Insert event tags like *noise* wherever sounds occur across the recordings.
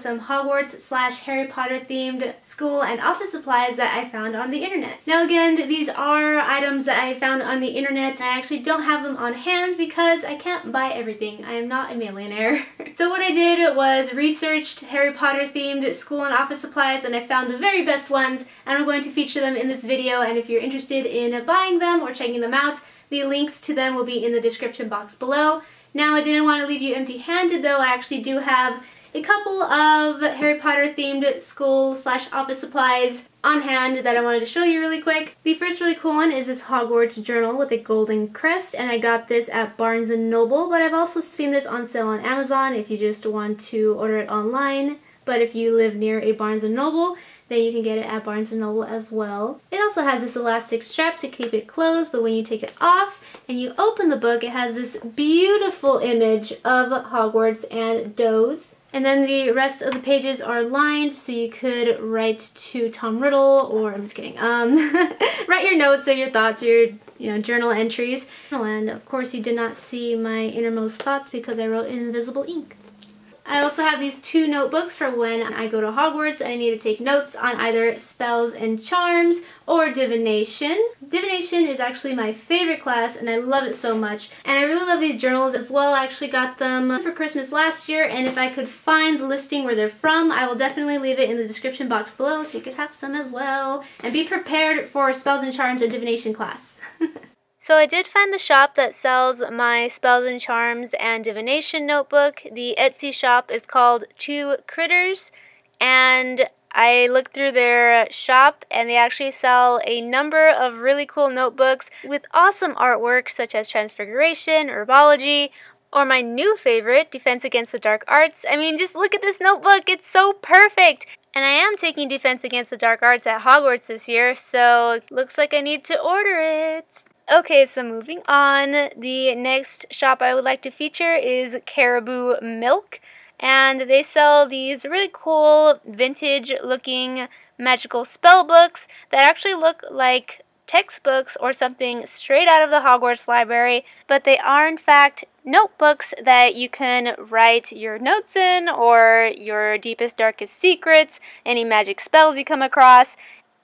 with some Hogwarts slash Harry Potter themed school and office supplies that I found on the internet. Now again, these are items that I found on the internet. I actually don't have them on hand because I can't buy everything. I am not a millionaire. *laughs* so what I did was researched Harry Potter themed school and office supplies and I found the very best ones and I'm going to feature them in this video and if you're interested in buying them or checking them out, the links to them will be in the description box below. Now, I didn't want to leave you empty-handed though. I actually do have a couple of Harry Potter themed school slash office supplies on hand that I wanted to show you really quick. The first really cool one is this Hogwarts journal with a golden crest and I got this at Barnes & Noble but I've also seen this on sale on Amazon if you just want to order it online. But if you live near a Barnes & Noble, then you can get it at Barnes & Noble as well. It also has this elastic strap to keep it closed, but when you take it off and you open the book, it has this beautiful image of Hogwarts and does. And then the rest of the pages are lined, so you could write to Tom Riddle, or I'm just kidding, um, *laughs* write your notes or your thoughts or your you know, journal entries. And of course you did not see my innermost thoughts because I wrote in invisible ink. I also have these two notebooks for when I go to Hogwarts and I need to take notes on either spells and charms or divination. Divination is actually my favorite class and I love it so much. And I really love these journals as well. I actually got them for Christmas last year and if I could find the listing where they're from, I will definitely leave it in the description box below so you could have some as well. And be prepared for spells and charms and divination class. *laughs* So I did find the shop that sells my Spells and Charms and Divination notebook. The Etsy shop is called Two Critters and I looked through their shop and they actually sell a number of really cool notebooks with awesome artwork such as Transfiguration, Herbology, or my new favorite, Defense Against the Dark Arts. I mean, just look at this notebook. It's so perfect. And I am taking Defense Against the Dark Arts at Hogwarts this year, so it looks like I need to order it. Okay, so moving on, the next shop I would like to feature is Caribou Milk. And they sell these really cool vintage looking magical spell books that actually look like textbooks or something straight out of the Hogwarts library, but they are in fact notebooks that you can write your notes in or your deepest, darkest secrets, any magic spells you come across,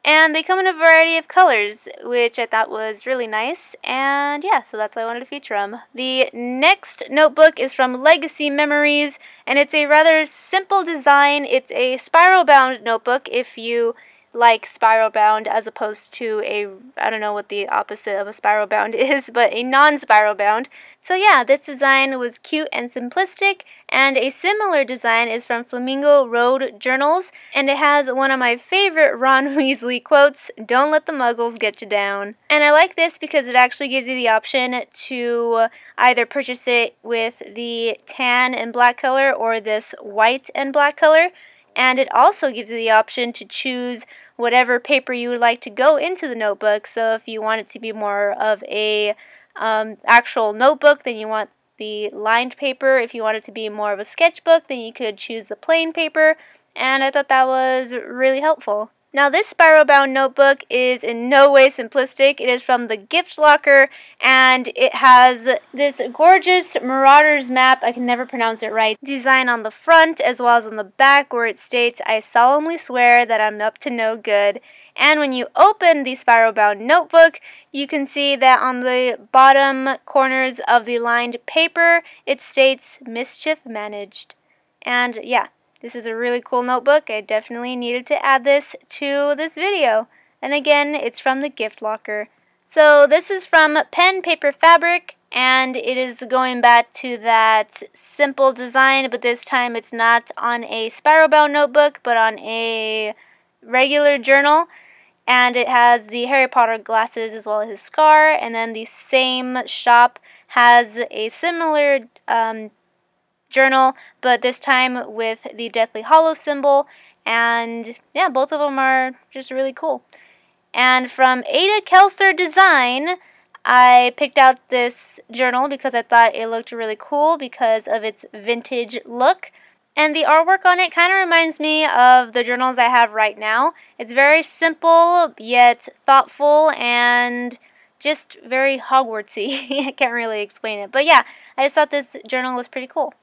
and they come in a variety of colors, which I thought was really nice. And yeah, so that's why I wanted to feature them. The next notebook is from Legacy Memories, and it's a rather simple design. It's a spiral bound notebook if you like spiral bound as opposed to a I don't know what the opposite of a spiral bound *laughs* is, but a non-spiral bound. So yeah, this design was cute and simplistic, and a similar design is from Flamingo Road Journals, and it has one of my favorite Ron *laughs* Weasley quotes, don't let the muggles get you down. And I like this because it actually gives you the option to either purchase it with the tan and black color or this white and black color, and it also gives you the option to choose whatever paper you would like to go into the notebook. So if you want it to be more of a um, actual notebook, then you want the lined paper. If you want it to be more of a sketchbook, then you could choose the plain paper. And I thought that was really helpful. Now this spiral bound notebook is in no way simplistic. It is from the gift locker and it has this gorgeous Marauders map, I can never pronounce it right, design on the front as well as on the back where it states, I solemnly swear that I'm up to no good. And when you open the spiral bound notebook, you can see that on the bottom corners of the lined paper, it states mischief managed. And yeah, this is a really cool notebook. I definitely needed to add this to this video. And again, it's from the gift locker. So this is from Pen Paper Fabric and it is going back to that simple design but this time it's not on a spiral bound notebook but on a regular journal and it has the Harry Potter glasses as well as his scar and then the same shop has a similar um, journal, but this time with the Deathly Hallow symbol. And yeah, both of them are just really cool. And from Ada Kelster Design, I picked out this journal because I thought it looked really cool because of its vintage look. And the artwork on it kind of reminds me of the journals I have right now. It's very simple, yet thoughtful, and just very Hogwartsy. *laughs* I can't really explain it. But yeah, I just thought this journal was pretty cool.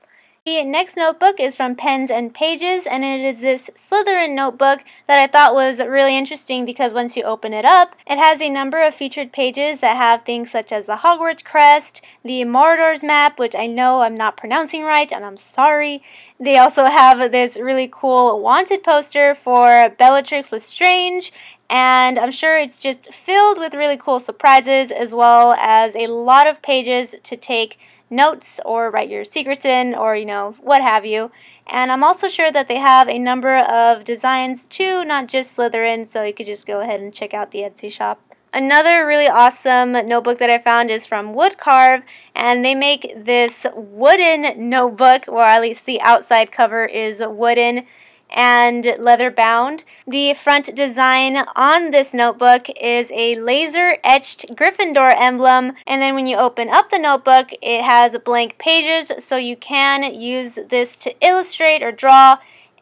The next notebook is from Pens and Pages, and it is this Slytherin notebook that I thought was really interesting because once you open it up, it has a number of featured pages that have things such as the Hogwarts crest, the Mordor's map, which I know I'm not pronouncing right, and I'm sorry. They also have this really cool wanted poster for Bellatrix Lestrange, and I'm sure it's just filled with really cool surprises as well as a lot of pages to take notes or write your secrets in or, you know, what have you. And I'm also sure that they have a number of designs too, not just Slytherin, so you could just go ahead and check out the Etsy shop. Another really awesome notebook that I found is from Woodcarve, and they make this wooden notebook, or at least the outside cover is wooden and leather bound. The front design on this notebook is a laser etched Gryffindor emblem and then when you open up the notebook it has blank pages so you can use this to illustrate or draw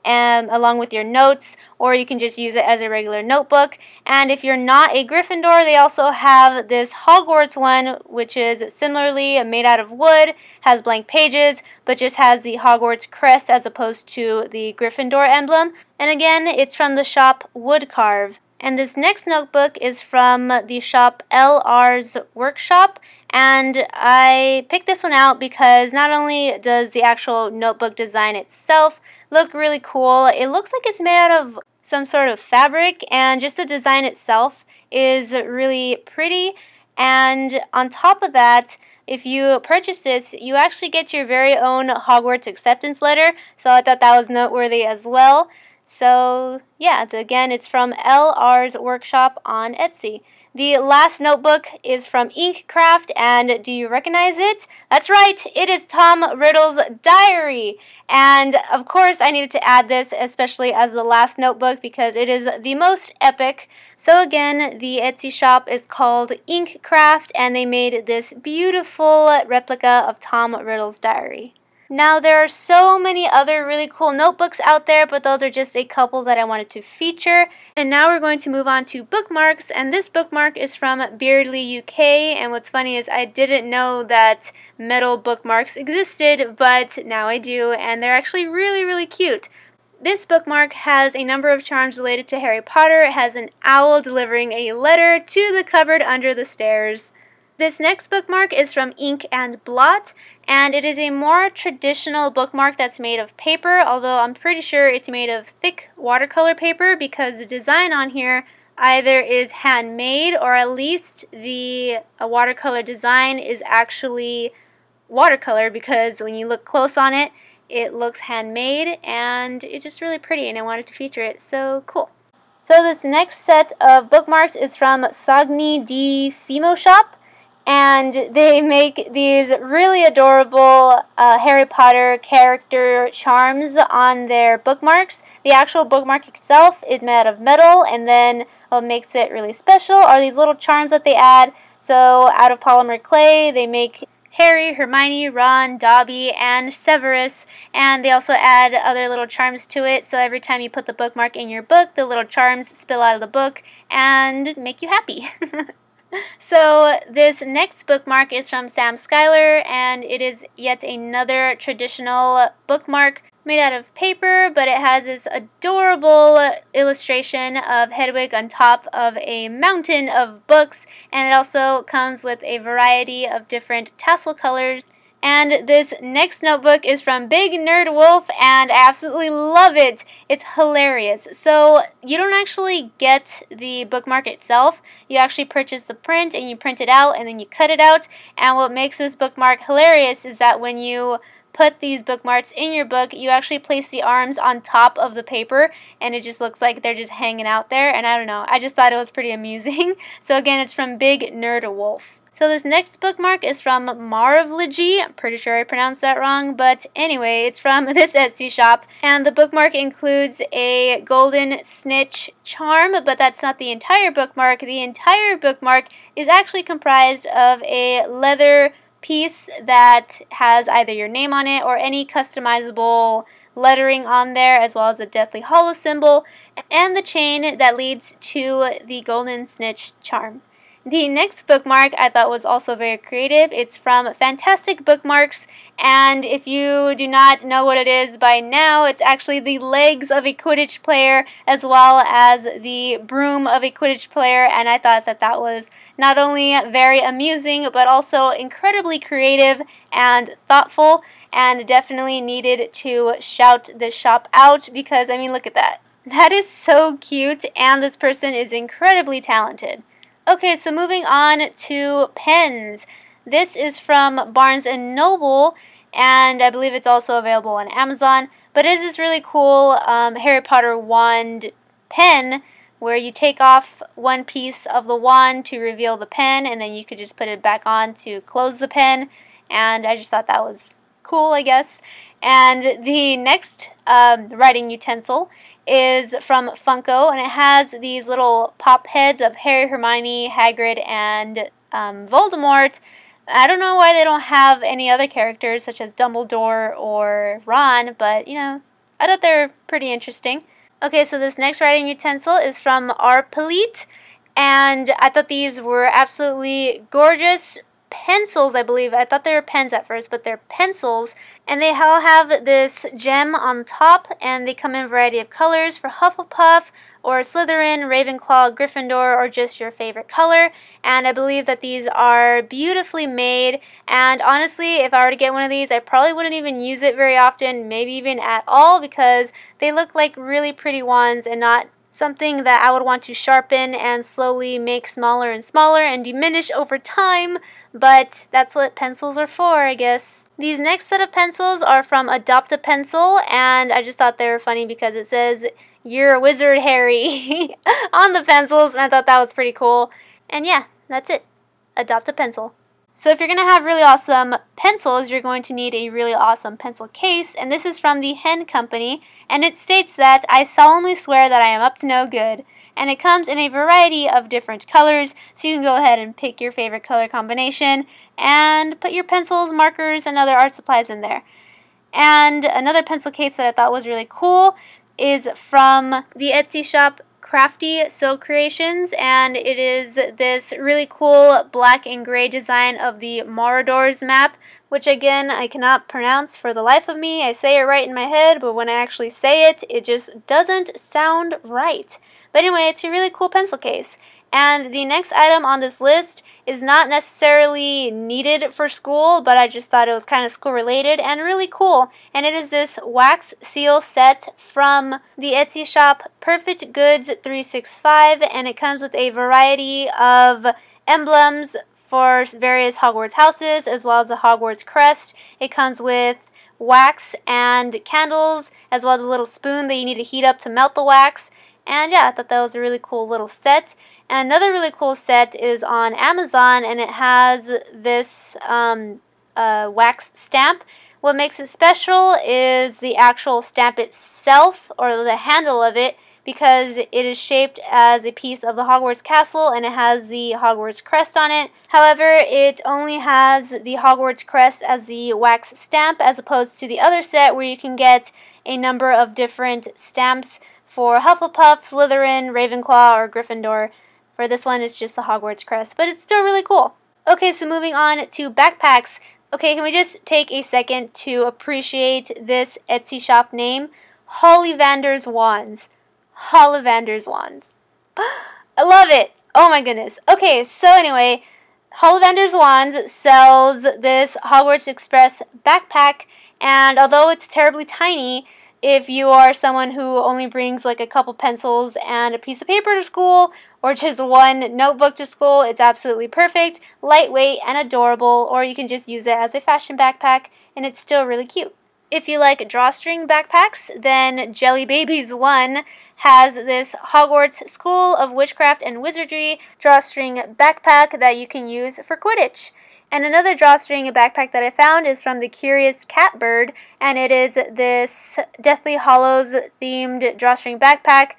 um, along with your notes, or you can just use it as a regular notebook. And if you're not a Gryffindor, they also have this Hogwarts one, which is similarly made out of wood, has blank pages, but just has the Hogwarts crest as opposed to the Gryffindor emblem. And again, it's from the shop Woodcarve. And this next notebook is from the shop LR's Workshop. And I picked this one out because not only does the actual notebook design itself look really cool. It looks like it's made out of some sort of fabric and just the design itself is really pretty. And on top of that, if you purchase this, you actually get your very own Hogwarts acceptance letter. So I thought that was noteworthy as well. So yeah, again, it's from LR's Workshop on Etsy. The last notebook is from Inkcraft, and do you recognize it? That's right, it is Tom Riddle's diary. And of course, I needed to add this, especially as the last notebook, because it is the most epic. So again, the Etsy shop is called Inkcraft, and they made this beautiful replica of Tom Riddle's diary. Now, there are so many other really cool notebooks out there, but those are just a couple that I wanted to feature. And now we're going to move on to bookmarks, and this bookmark is from Beardly UK. And what's funny is I didn't know that metal bookmarks existed, but now I do, and they're actually really, really cute. This bookmark has a number of charms related to Harry Potter. It has an owl delivering a letter to the cupboard under the stairs. This next bookmark is from Ink and Blot, and it is a more traditional bookmark that's made of paper, although I'm pretty sure it's made of thick watercolor paper because the design on here either is handmade or at least the watercolor design is actually watercolor because when you look close on it, it looks handmade and it's just really pretty and I wanted to feature it, so cool. So this next set of bookmarks is from Sogni di Fimo Shop and they make these really adorable uh, Harry Potter character charms on their bookmarks. The actual bookmark itself is made out of metal, and then what makes it really special are these little charms that they add. So, out of polymer clay, they make Harry, Hermione, Ron, Dobby, and Severus, and they also add other little charms to it. So every time you put the bookmark in your book, the little charms spill out of the book and make you happy. *laughs* so this next bookmark is from Sam Schuyler and it is yet another traditional bookmark made out of paper but it has this adorable illustration of Hedwig on top of a mountain of books and it also comes with a variety of different tassel colors and this next notebook is from Big Nerd Wolf, and I absolutely love it. It's hilarious. So, you don't actually get the bookmark itself. You actually purchase the print and you print it out and then you cut it out. And what makes this bookmark hilarious is that when you put these bookmarks in your book, you actually place the arms on top of the paper and it just looks like they're just hanging out there. And I don't know, I just thought it was pretty amusing. *laughs* So, again, it's from Big Nerd Wolf. So this next bookmark is from Marvlogy. I'm pretty sure I pronounced that wrong, but anyway, it's from *laughs* this Etsy shop. And the bookmark includes a golden snitch charm, but that's not the entire bookmark. The entire bookmark is actually comprised of a leather piece that has either your name on it or any customizable lettering on there, as well as a Deathly Hallow symbol, and the chain that leads to the golden snitch charm. The next bookmark I thought was also very creative. It's from Fantastic Bookmarks, and if you do not know what it is by now, it's actually the legs of a Quidditch player as well as the broom of a Quidditch player, and I thought that that was not only very amusing but also incredibly creative and thoughtful and definitely needed to shout the shop out because I mean look at that. That is so cute and this person is incredibly talented. Okay, so moving on to pens. This is from Barnes & Noble, and I believe it's also available on Amazon. But it is this really cool um, Harry Potter wand pen where you take off one piece of the wand to reveal the pen, and then you could just put it back on to close the pen. And I just thought that was cool, I guess. And the next um, writing utensil is from Funko, and it has these little pop heads of Harry, Hermione, Hagrid, and um, Voldemort. I don't know why they don't have any other characters such as Dumbledore or Ron, but you know, I thought they were pretty interesting. Okay, so this next writing utensil is from Arpelete, and I thought these were absolutely gorgeous pencils, I believe. I thought they were pens at first, but they're pencils. And they all have this gem on top, and they come in a variety of colors for Hufflepuff, or Slytherin, Ravenclaw, Gryffindor, or just your favorite color. And I believe that these are beautifully made. And honestly, if I were to get one of these, I probably wouldn't even use it very often, maybe even at all, because they look like really pretty wands and not something that I would want to sharpen and slowly make smaller and smaller and diminish over time, but that's what pencils are for, I guess. These next set of pencils are from Adopt a Pencil, and I just thought they were funny because it says, You're a wizard, Harry, *laughs* on the pencils, and I thought that was pretty cool. And yeah, that's it. Adopt a pencil. So if you're going to have really awesome pencils, you're going to need a really awesome pencil case, and this is from the Hen Company, and it states that I solemnly swear that I am up to no good. And it comes in a variety of different colors, so you can go ahead and pick your favorite color combination and put your pencils, markers, and other art supplies in there. And another pencil case that I thought was really cool is from the Etsy shop Crafty Silk Creations, and it is this really cool black and gray design of the Marauders map, which again I cannot pronounce for the life of me. I say it right in my head, but when I actually say it, it just doesn't sound right. But anyway, it's a really cool pencil case. And the next item on this list is not necessarily needed for school, but I just thought it was kind of school related and really cool. And it is this wax seal set from the Etsy shop Perfect Goods 365, and it comes with a variety of emblems for various Hogwarts houses as well as the Hogwarts crest. It comes with wax and candles as well as a little spoon that you need to heat up to melt the wax. And yeah, I thought that was a really cool little set. And another really cool set is on Amazon, and it has this um, uh, wax stamp. What makes it special is the actual stamp itself, or the handle of it, because it is shaped as a piece of the Hogwarts castle and it has the Hogwarts crest on it. However, it only has the Hogwarts crest as the wax stamp as opposed to the other set where you can get a number of different stamps for Hufflepuff, Slytherin, Ravenclaw, or Gryffindor. For this one, it's just the Hogwarts crest, but it's still really cool. Okay, so moving on to backpacks. Okay, can we just take a second to appreciate this Etsy shop name? Hollyvander's Wands. Hollyvander's Wands. *gasps* I love it. Oh my goodness. Okay, so anyway, Hollyvander's Wands sells this Hogwarts Express backpack, and although it's terribly tiny, if you are someone who only brings like a couple pencils and a piece of paper to school or just one notebook to school, it's absolutely perfect, lightweight and adorable, or you can just use it as a fashion backpack and it's still really cute. If you like drawstring backpacks, then Jelly Babies 1 has this Hogwarts School of Witchcraft and Wizardry drawstring backpack that you can use for Quidditch. And another drawstring backpack that I found is from the Curious Catbird, and it is this Deathly Hallows themed drawstring backpack.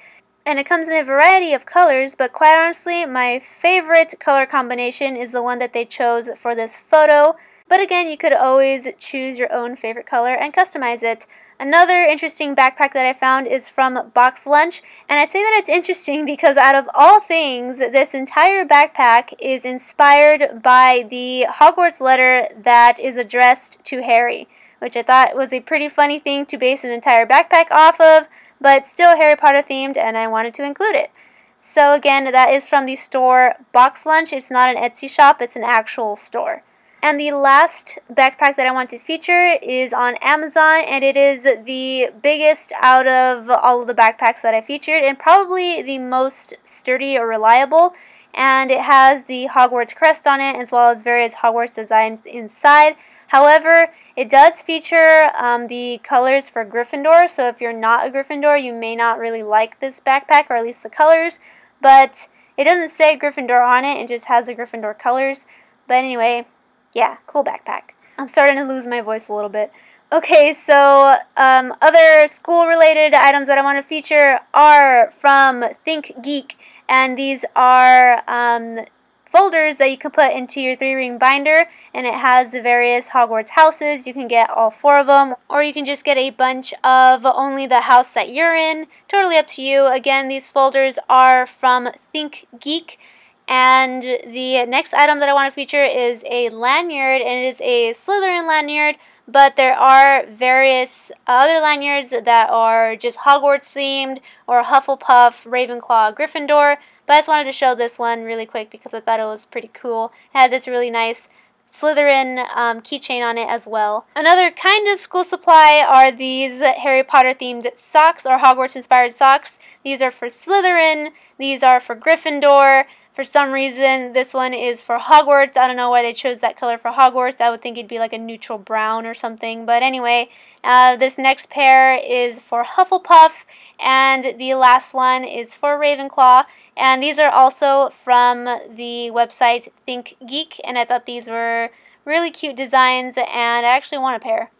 And it comes in a variety of colors, but quite honestly, my favorite color combination is the one that they chose for this photo. But again, you could always choose your own favorite color and customize it. Another interesting backpack that I found is from Box Lunch, and I say that it's interesting *laughs* because out of all things, this entire backpack is inspired by the Hogwarts letter that is addressed to Harry, which I thought was a pretty funny thing to base an entire backpack off of, but still Harry Potter themed, and I wanted to include it. So again, that is from the store Box Lunch. It's not an Etsy shop, it's an actual store. And the last backpack that I want to feature is on Amazon, and it is the biggest out of all of the backpacks that I featured, and probably the most sturdy or reliable. And it has the Hogwarts crest on it, as well as various Hogwarts designs inside. However, it does feature um, the colors for Gryffindor, so if you're not a Gryffindor, you may not really like this backpack, or at least the colors. But it doesn't say Gryffindor on it, it just has the Gryffindor colors. But anyway, yeah, cool backpack. I'm starting to lose my voice a little bit. Okay, so um, other school related items that I want to feature are from Think Geek, and these are um, folders that you can put into your three ring binder, and it has the various Hogwarts houses. You can get all four of them, or you can just get a bunch of only the house that you're in. Totally up to you. Again, these folders are from Think Geek. And the next item that I want to feature is a lanyard, and it is a Slytherin lanyard, but there are various other lanyards that are just Hogwarts themed, or Hufflepuff, Ravenclaw, Gryffindor. But I just wanted to show this one really quick because I thought it was pretty cool. It had this really nice Slytherin um, keychain on it as well. Another kind of school supply are these Harry Potter themed socks or Hogwarts inspired socks. These are for Slytherin, these are for Gryffindor, for some reason, this one is for Hogwarts. I don't know why they chose that color for Hogwarts. I would think it'd be like a neutral brown or something. But anyway, uh, this next pair is for Hufflepuff. And the last one is for Ravenclaw. And these are also from the website Think Geek. And I thought these were really cute designs. And I actually want a pair.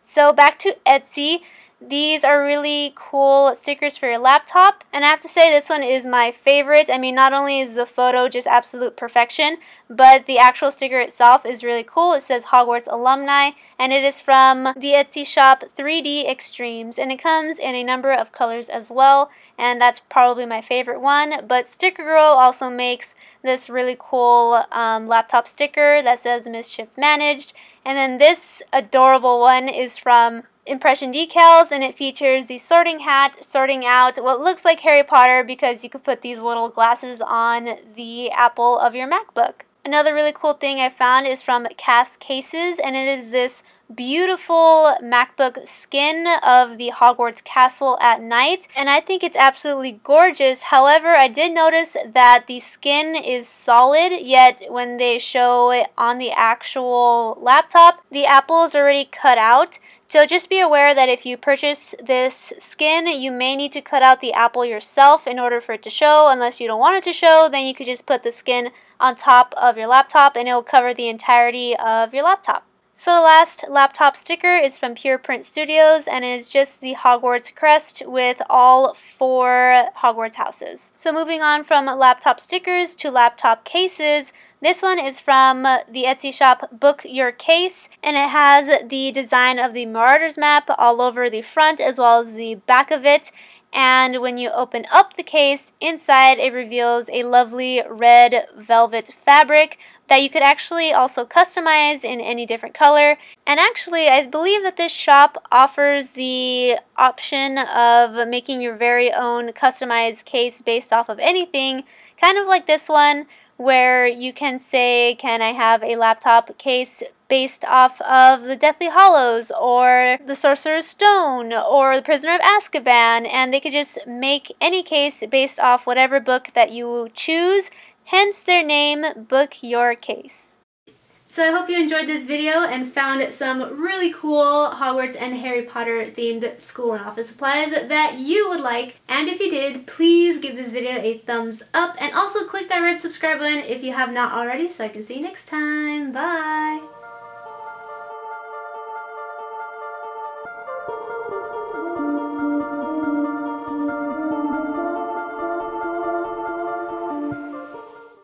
So back to Etsy. These are really cool stickers for your laptop. And I have to say this one is my favorite. I mean, not only is the photo just absolute perfection, but the actual sticker itself is really cool. It says Hogwarts Alumni, and it is from the Etsy shop 3D Extremes. And it comes in a number of colors as well, and that's probably my favorite one. But Sticker Girl also makes this really cool um, laptop sticker that says Mischief Managed. And then this adorable one is from impression decals and it features the sorting hat sorting out what looks like Harry Potter because you could put these little glasses on the apple of your MacBook. Another really cool thing I found is from Cast Cases and it is this beautiful MacBook skin of the Hogwarts castle at night and I think it's absolutely gorgeous. However, I did notice that the skin is solid yet when they show it on the actual laptop, the apple is already cut out so just be aware that if you purchase this skin, you may need to cut out the apple yourself in order for it to show. Unless you don't want it to show, then you could just put the skin on top of your laptop and it will cover the entirety of your laptop. So the last laptop sticker is from Pure Print Studios and it is just the Hogwarts crest with all four Hogwarts houses. So moving on from laptop stickers to laptop cases, this one is from the Etsy shop Book Your Case, and it has the design of the Marauders map all over the front as well as the back of it. And when you open up the case, inside it reveals a lovely red velvet fabric that you could actually also customize in any different color. And actually, I believe that this shop offers the option of making your very own customized case based off of anything, kind of like this one, where you can say, Can I have a laptop case based off of the Deathly Hallows or the Sorcerer's Stone or the Prisoner of Azkaban? And they could just make any case based off whatever book that you choose, hence their name, Book Your Case. So I hope you enjoyed this video and found some really cool Hogwarts and Harry Potter themed school and office supplies that you would like. And if you did, please give this video a thumbs up and also click that red subscribe button if you have not already so I can see you next time. Bye!